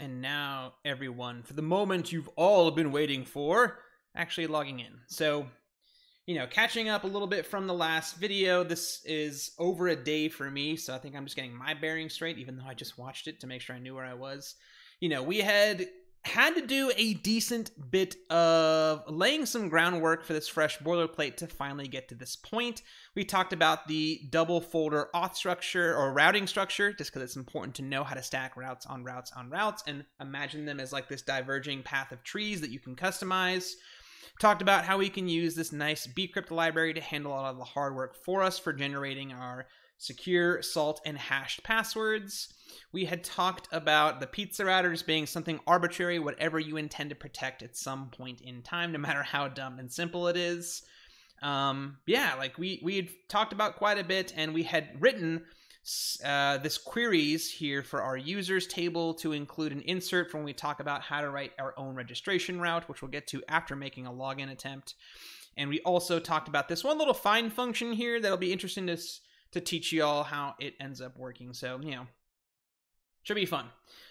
And now, everyone, for the moment you've all been waiting for, actually logging in. So, you know, catching up a little bit from the last video, this is over a day for me, so I think I'm just getting my bearings straight, even though I just watched it to make sure I knew where I was. You know, we had had to do a decent bit of laying some groundwork for this fresh boilerplate to finally get to this point. We talked about the double folder auth structure or routing structure, just because it's important to know how to stack routes on routes on routes and imagine them as like this diverging path of trees that you can customize. Talked about how we can use this nice bcrypt library to handle a lot of the hard work for us for generating our secure, salt, and hashed passwords. We had talked about the pizza routers being something arbitrary, whatever you intend to protect at some point in time, no matter how dumb and simple it is. Um, yeah, like we we had talked about quite a bit, and we had written uh, this queries here for our users table to include an insert from when we talk about how to write our own registration route, which we'll get to after making a login attempt. And we also talked about this one little find function here that'll be interesting to to teach you all how it ends up working. So, you know, should be fun.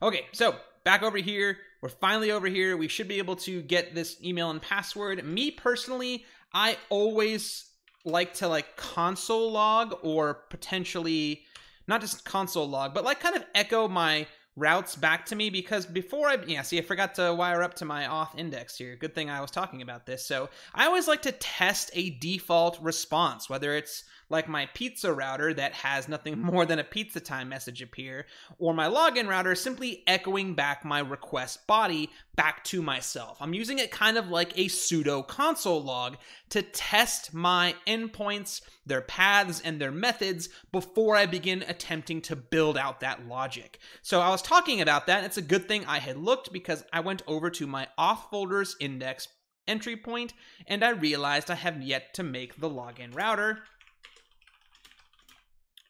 Okay, so back over here. We're finally over here. We should be able to get this email and password. Me personally, I always like to like console log or potentially not just console log, but like kind of echo my routes back to me because before I, yeah, see, I forgot to wire up to my auth index here. Good thing I was talking about this. So I always like to test a default response, whether it's like my pizza router that has nothing more than a pizza time message appear, or my login router simply echoing back my request body back to myself. I'm using it kind of like a pseudo console log to test my endpoints, their paths, and their methods before I begin attempting to build out that logic. So I was talking about that. It's a good thing I had looked because I went over to my auth folders index entry point and I realized I have yet to make the login router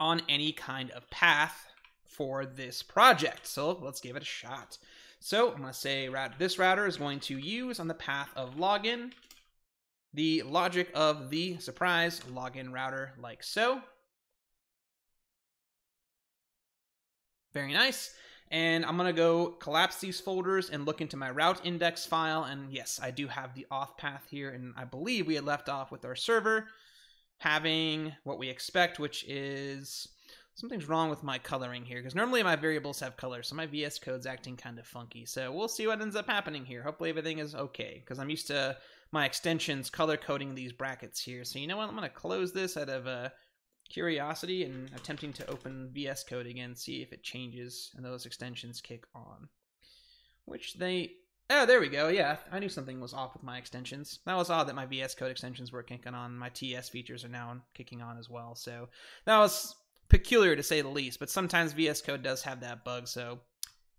on any kind of path for this project. So let's give it a shot. So I'm going to say route, this router is going to use on the path of login the logic of the surprise login router like so. Very nice. And I'm going to go collapse these folders and look into my route index file. And yes, I do have the auth path here. And I believe we had left off with our server having what we expect, which is something's wrong with my coloring here because normally my variables have color, so my VS Code's acting kind of funky. So we'll see what ends up happening here. Hopefully everything is okay because I'm used to my extensions color coding these brackets here. So you know what? I'm going to close this out of uh, curiosity and attempting to open VS Code again, see if it changes and those extensions kick on. Which they Oh, there we go. Yeah, I knew something was off with my extensions. That was odd that my VS Code extensions were kicking on. My TS features are now kicking on as well. So that was peculiar to say the least. But sometimes VS Code does have that bug. So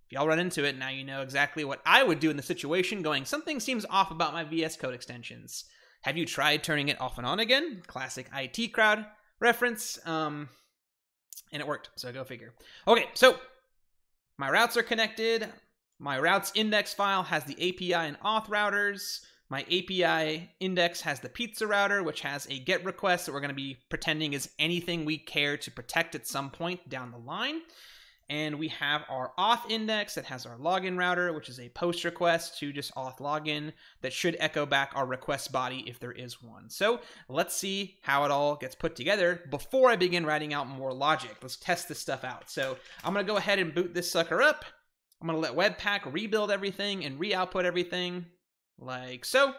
if y'all run into it, now you know exactly what I would do in the situation going, something seems off about my VS Code extensions. Have you tried turning it off and on again? Classic IT crowd reference. Um, and it worked. So go figure. Okay, so my routes are connected. My routes index file has the API and auth routers. My API index has the pizza router, which has a GET request that we're going to be pretending is anything we care to protect at some point down the line. And we have our auth index that has our login router, which is a post request to just auth login that should echo back our request body if there is one. So let's see how it all gets put together before I begin writing out more logic. Let's test this stuff out. So I'm going to go ahead and boot this sucker up. I'm going to let Webpack rebuild everything and re-output everything like so.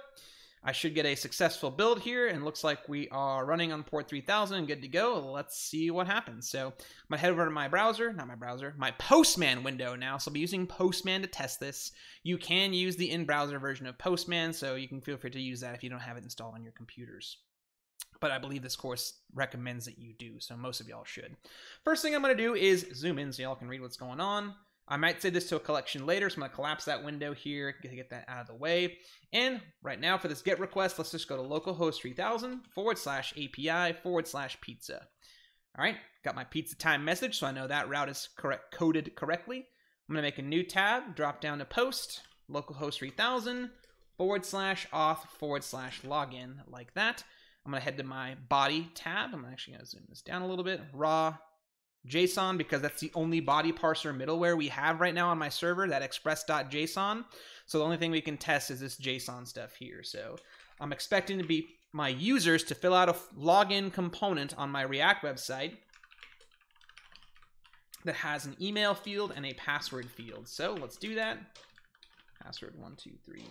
I should get a successful build here, and looks like we are running on port 3000 and good to go. Let's see what happens. So I'm going to head over to my browser, not my browser, my Postman window now. So I'll be using Postman to test this. You can use the in-browser version of Postman, so you can feel free to use that if you don't have it installed on your computers but I believe this course recommends that you do, so most of y'all should. First thing I'm going to do is zoom in so y'all can read what's going on. I might save this to a collection later, so I'm going to collapse that window here to get that out of the way. And right now for this GET request, let's just go to localhost 3000 forward slash API forward slash pizza. All right, got my pizza time message, so I know that route is correct coded correctly. I'm going to make a new tab, drop down to post, localhost 3000 forward slash auth forward slash login, like that. I'm going to head to my body tab. I'm actually going to zoom this down a little bit. Raw JSON because that's the only body parser middleware we have right now on my server, that express.json. So the only thing we can test is this JSON stuff here. So I'm expecting to be my users to fill out a login component on my React website that has an email field and a password field. So let's do that. Password one, two, three.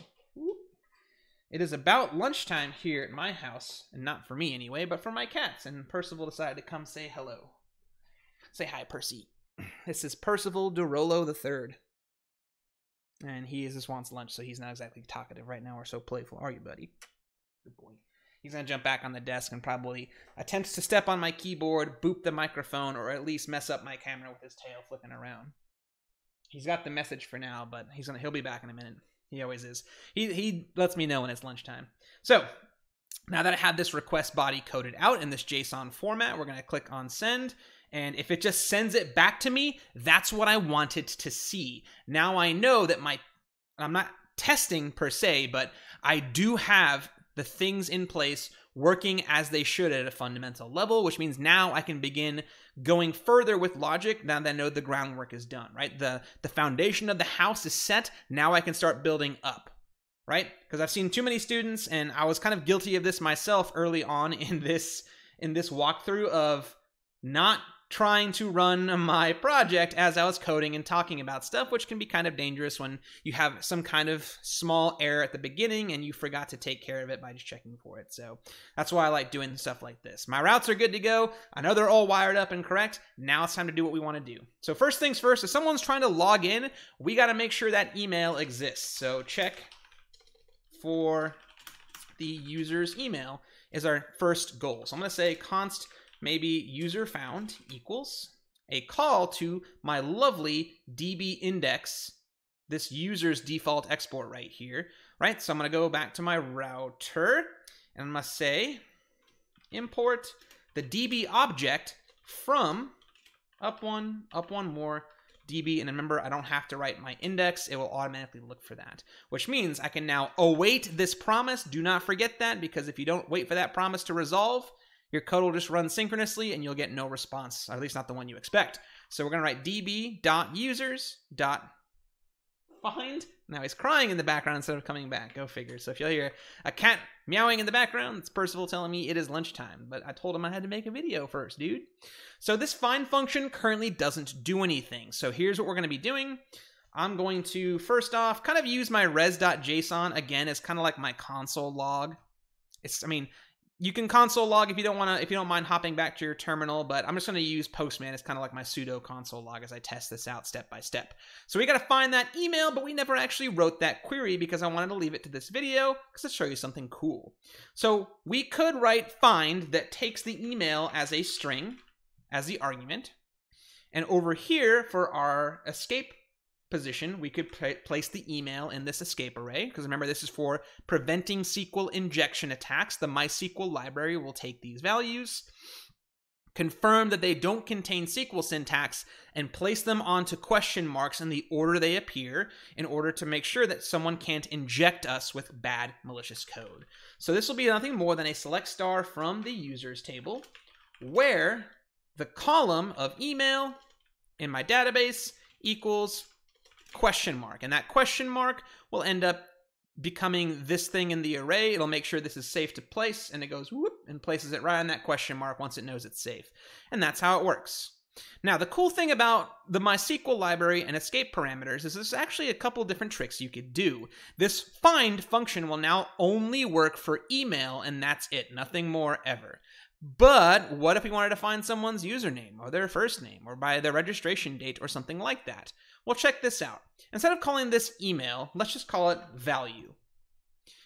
It is about lunchtime here at my house, and not for me anyway, but for my cats. And Percival decided to come say hello. Say hi, Percy. This is Percival Durolo III. And he is just wants lunch, so he's not exactly talkative right now or so playful. Are you, buddy? Good boy. He's to jump back on the desk and probably attempts to step on my keyboard, boop the microphone, or at least mess up my camera with his tail flipping around. He's got the message for now, but he's gonna he'll be back in a minute. He always is. He he lets me know when it's lunchtime. So now that I have this request body coded out in this JSON format, we're gonna click on send. And if it just sends it back to me, that's what I wanted to see. Now I know that my, I'm not testing per se, but I do have the things in place working as they should at a fundamental level, which means now I can begin going further with logic now that I know the groundwork is done, right? The the foundation of the house is set, now I can start building up. Right? Because I've seen too many students and I was kind of guilty of this myself early on in this in this walkthrough of not trying to run my project as I was coding and talking about stuff, which can be kind of dangerous when you have some kind of small error at the beginning and you forgot to take care of it by just checking for it. So that's why I like doing stuff like this. My routes are good to go. I know they're all wired up and correct. Now it's time to do what we want to do. So first things first, if someone's trying to log in, we got to make sure that email exists. So check for the user's email is our first goal. So I'm going to say const maybe user found equals a call to my lovely DB index, this user's default export right here, right? So I'm to go back to my router and I'm to say import the DB object from up one, up one more, DB, and remember, I don't have to write my index. It will automatically look for that, which means I can now await this promise. Do not forget that because if you don't wait for that promise to resolve, your code will just run synchronously and you'll get no response, at least not the one you expect. So we're going to write db.users.find. Now he's crying in the background instead of coming back. Go figure. So if you'll hear a cat meowing in the background, it's Percival telling me it is lunchtime. But I told him I had to make a video first, dude. So this find function currently doesn't do anything. So here's what we're going to be doing. I'm going to, first off, kind of use my res.json again as kind of like my console log. It's, I mean, you can console log if you don't want to if you don't mind hopping back to your terminal but i'm just going to use postman as kind of like my pseudo console log as i test this out step by step. So we got to find that email but we never actually wrote that query because i wanted to leave it to this video because to show you something cool. So we could write find that takes the email as a string as the argument and over here for our escape position, we could place the email in this escape array, because remember, this is for preventing SQL injection attacks. The MySQL library will take these values, confirm that they don't contain SQL syntax, and place them onto question marks in the order they appear in order to make sure that someone can't inject us with bad malicious code. So this will be nothing more than a select star from the users table, where the column of email in my database equals question mark. And that question mark will end up becoming this thing in the array. It'll make sure this is safe to place, and it goes whoop and places it right on that question mark once it knows it's safe. And that's how it works. Now, the cool thing about the MySQL library and escape parameters is there's actually a couple different tricks you could do. This find function will now only work for email, and that's it, nothing more ever. But what if we wanted to find someone's username or their first name or by their registration date or something like that? Well, check this out. Instead of calling this email, let's just call it value.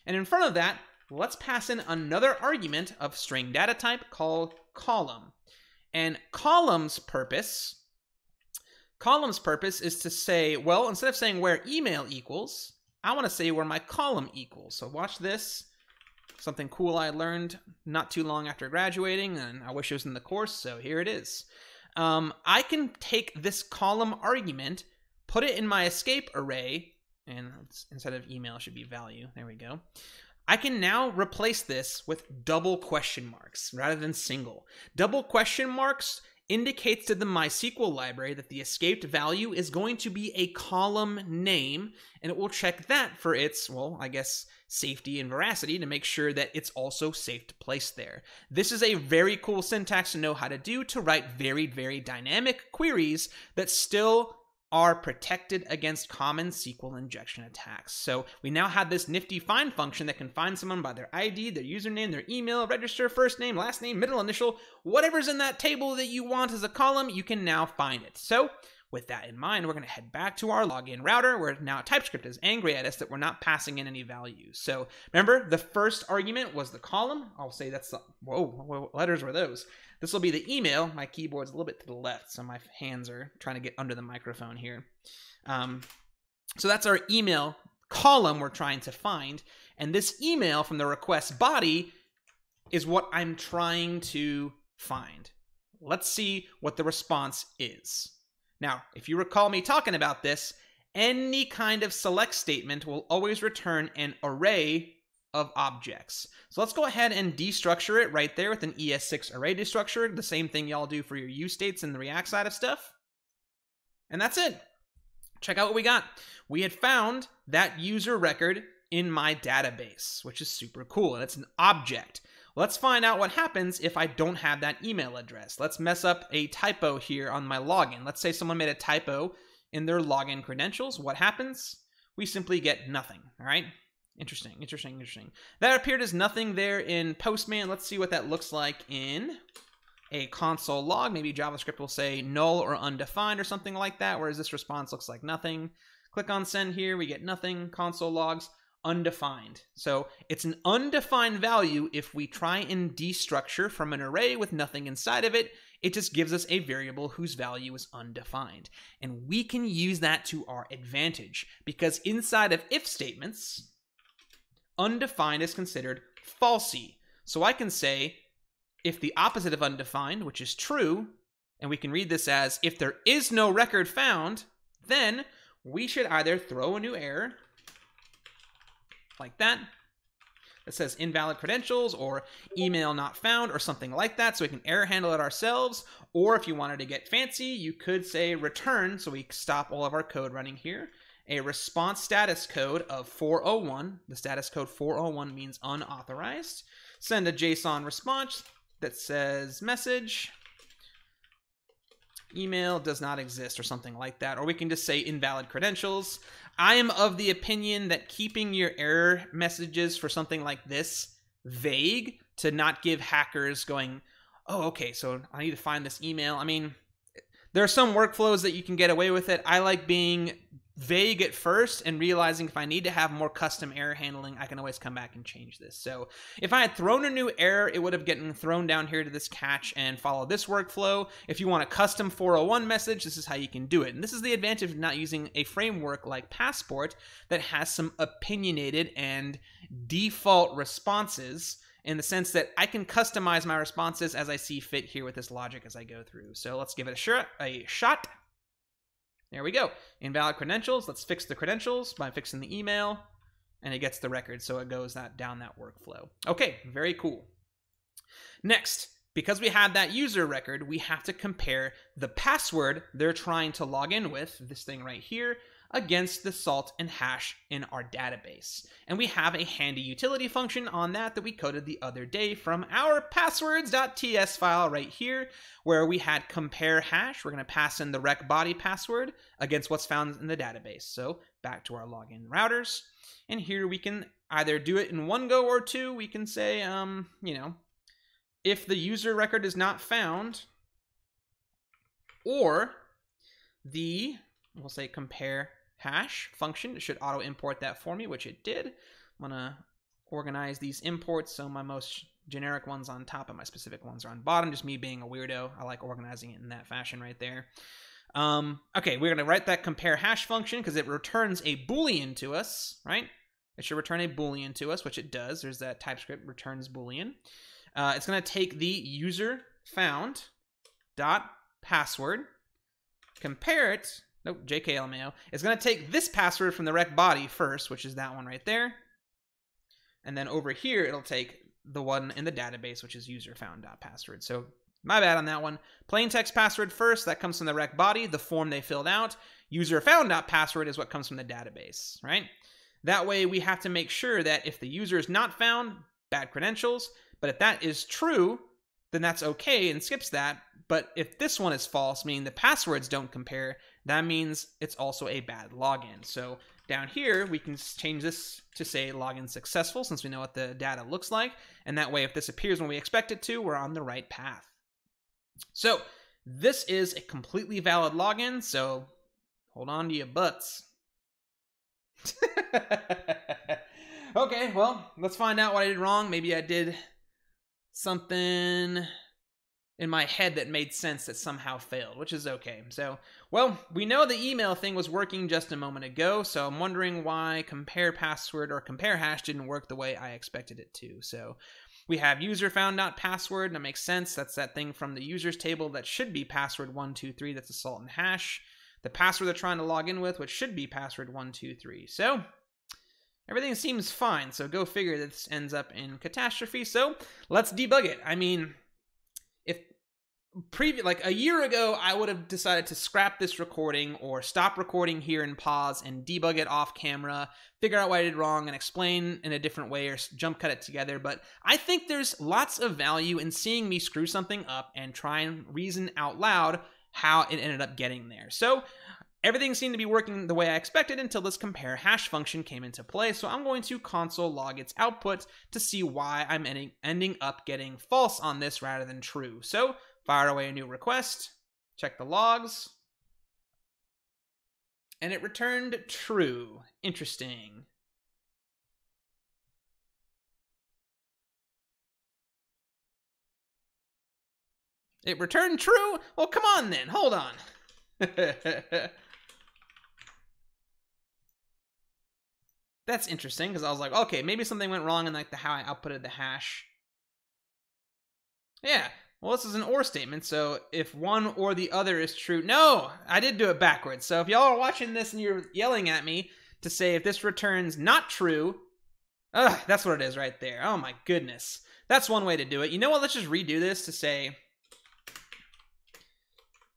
And in front of that, let's pass in another argument of string data type called column. And column's purpose, column's purpose is to say, well, instead of saying where email equals, I want to say where my column equals. So watch this. Something cool I learned not too long after graduating, and I wish it was in the course, so here it is. Um, I can take this column argument put it in my escape array, and instead of email, should be value. There we go. I can now replace this with double question marks rather than single. Double question marks indicates to the MySQL library that the escaped value is going to be a column name, and it will check that for its, well, I guess, safety and veracity to make sure that it's also safe to place there. This is a very cool syntax to know how to do to write very, very dynamic queries that still are protected against common SQL injection attacks. So we now have this nifty find function that can find someone by their ID, their username, their email, register, first name, last name, middle initial, whatever's in that table that you want as a column, you can now find it. So with that in mind, we're going to head back to our login router where now TypeScript is angry at us that we're not passing in any values. So remember, the first argument was the column. I'll say that's, the, whoa, what letters were those? This will be the email. My keyboard's a little bit to the left, so my hands are trying to get under the microphone here. Um, so that's our email column we're trying to find. And this email from the request body is what I'm trying to find. Let's see what the response is. Now, if you recall me talking about this, any kind of select statement will always return an array of objects. So let's go ahead and destructure it right there with an ES6 array destructure, the same thing y'all do for your use states in the React side of stuff. And that's it. Check out what we got. We had found that user record in my database, which is super cool, and it's an object. Let's find out what happens if I don't have that email address. Let's mess up a typo here on my login. Let's say someone made a typo in their login credentials. What happens? We simply get nothing, all right? Interesting, interesting, interesting. That appeared as nothing there in Postman. Let's see what that looks like in a console log. Maybe JavaScript will say null or undefined or something like that, whereas this response looks like nothing. Click on send here, we get nothing. Console logs, undefined. So it's an undefined value if we try and destructure from an array with nothing inside of it. It just gives us a variable whose value is undefined. And we can use that to our advantage because inside of if statements, undefined is considered falsy. So I can say if the opposite of undefined, which is true, and we can read this as if there is no record found, then we should either throw a new error like that that says invalid credentials or email not found or something like that so we can error handle it ourselves or if you wanted to get fancy you could say return so we stop all of our code running here a response status code of 401. The status code 401 means unauthorized. Send a JSON response that says message email does not exist or something like that. Or we can just say invalid credentials. I am of the opinion that keeping your error messages for something like this vague to not give hackers going, oh, okay, so I need to find this email. I mean, there are some workflows that you can get away with it. I like being vague at first and realizing if I need to have more custom error handling, I can always come back and change this. So if I had thrown a new error, it would have gotten thrown down here to this catch and follow this workflow. If you want a custom 401 message, this is how you can do it. And this is the advantage of not using a framework like Passport that has some opinionated and default responses in the sense that I can customize my responses as I see fit here with this logic as I go through. So let's give it a, sh- a shot. There we go. Invalid credentials. Let's fix the credentials by fixing the email. And it gets the record, so it goes that down that workflow. Okay, very cool. Next, because we have that user record, we have to compare the password they're trying to log in with, this thing right here, against the salt and hash in our database. And we have a handy utility function on that that we coded the other day from our passwords.ts file right here, where we had compare hash. We're going to pass in the rec body password against what's found in the database. So back to our login routers. And here we can either do it in one go or two. We can say, um, you know, if the user record is not found, or the, we'll say compare hash function. It should auto import that for me, which it did. I'm gonna organize these imports so my most generic ones on top and my specific ones are on bottom. Just me being a weirdo. I like organizing it in that fashion right there. Um, okay, we're gonna write that compare hash function because it returns a boolean to us, right? It should return a boolean to us, which it does. There's that TypeScript returns boolean. Uh, it's gonna take the user found dot password, compare it Nope, JKLMAO. It's going to take this password from the rec body first, which is that one right there. And then over here, it'll take the one in the database, which is user found password. So My bad on that one. Plain text password first, that comes from the rec body, the form they filled out. User found password is what comes from the database, right? That way we have to make sure that if the user is not found, bad credentials, but if that is true, then that's okay and skips that. But if this one is false, meaning the passwords don't compare, that means it's also a bad login. So down here, we can change this to say login successful since we know what the data looks like. And that way, if this appears when we expect it to, we're on the right path. So this is a completely valid login. So hold on to your butts. okay, well, let's find out what I did wrong. Maybe I did something in my head that made sense that somehow failed, which is okay. So, well, we know the email thing was working just a moment ago, so I'm wondering why compare password or compare hash didn't work the way I expected it to. So, we have user found not password, and that makes sense. That's that thing from the users table that should be password 123, that's assault and hash. The password they're trying to log in with, which should be password 123. So, everything seems fine. So, go figure this ends up in catastrophe. So, let's debug it. I mean, previous like a year ago i would have decided to scrap this recording or stop recording here and pause and debug it off camera figure out what i did wrong and explain in a different way or jump cut it together. But i think there's lots of value in seeing me screw something up and try and reason out loud how it ended up getting there. So Everything seemed to be working the way I expected until this compare hash function came into play, so I'm going to console log its output to see why I'm ending up getting false on this rather than true. So Fire away a new request, check the logs, and it returned true. Interesting. It returned true? Well, come on then. Hold on. That's interesting because I was like, okay, maybe something went wrong in like the how I outputted the hash. Yeah, well, this is an or statement, so if one or the other is true, no, I did do it backwards. So if y'all are watching this and you're yelling at me to say if this returns not true, ugh, that's what it is right there. Oh my goodness. That's one way to do it. You know what? Let's just redo this to say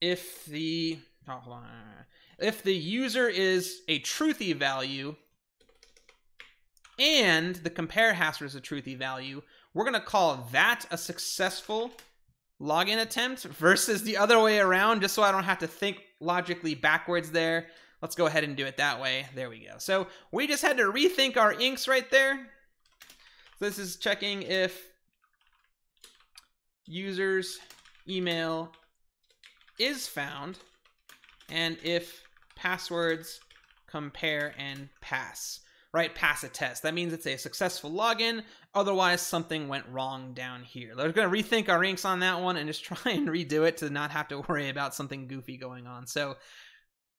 if the oh, uh, if the user is a truthy value and the compare hash is a truthy value, we're going to call that a successful login attempt versus the other way around, just so I don't have to think logically backwards there. Let's go ahead and do it that way. There we go. So we just had to rethink our inks right there. So This is checking if user's email is found and if passwords compare and pass right, pass a test. That means it's a successful login. Otherwise, something went wrong down here. We're going to rethink our inks on that one and just try and redo it to not have to worry about something goofy going on. So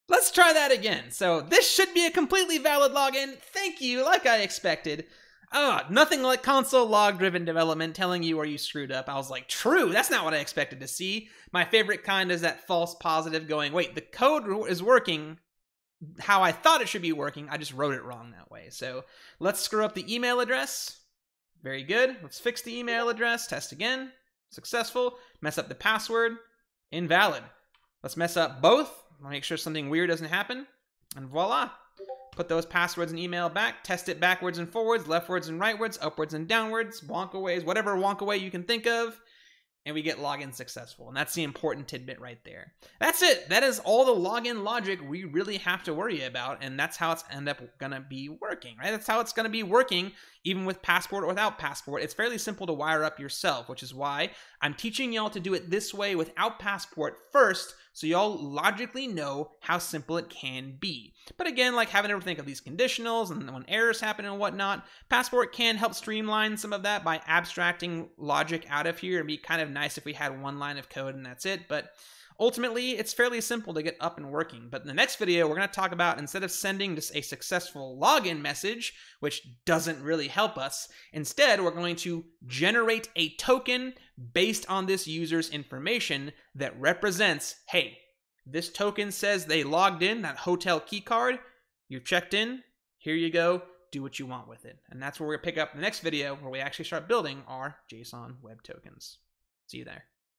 let's try that again. So this should be a completely valid login. Thank you, like I expected. Ah, oh, nothing like console log driven development telling you where you screwed up. I was like, true, that's not what I expected to see. My favorite kind is that false positive going, wait, the code is working, how I thought it should be working. I just wrote it wrong that way. So let's screw up the email address. Very good. Let's fix the email address. Test again. Successful. Mess up the password. Invalid. Let's mess up both. Make sure something weird doesn't happen. And voila. Put those passwords and email back. Test it backwards and forwards, leftwards and rightwards, upwards and downwards, Wonka ways, whatever Wonka way you can think of and we get login successful. And that's the important tidbit right there. That's it. That is all the login logic we really have to worry about. And that's how it's end up going to be working, right? That's how it's going to be working even with Passport or without Passport. It's fairly simple to wire up yourself, which is why I'm teaching y'all to do it this way without Passport first so y'all logically know how simple it can be. But again, like having to think of these conditionals and when errors happen and whatnot, Passport can help streamline some of that by abstracting logic out of here and be kind of nice if we had one line of code and that's it. But Ultimately, it's fairly simple to get up and working, but in the next video, we're going to talk about instead of sending just a successful login message, which doesn't really help us, instead, we're going to generate a token based on this user's information that represents, hey, this token says they logged in, that hotel key card, you've checked in, here you go, do what you want with it. And that's where we're going to pick up in the next video where we actually start building our JSON web tokens. See you there.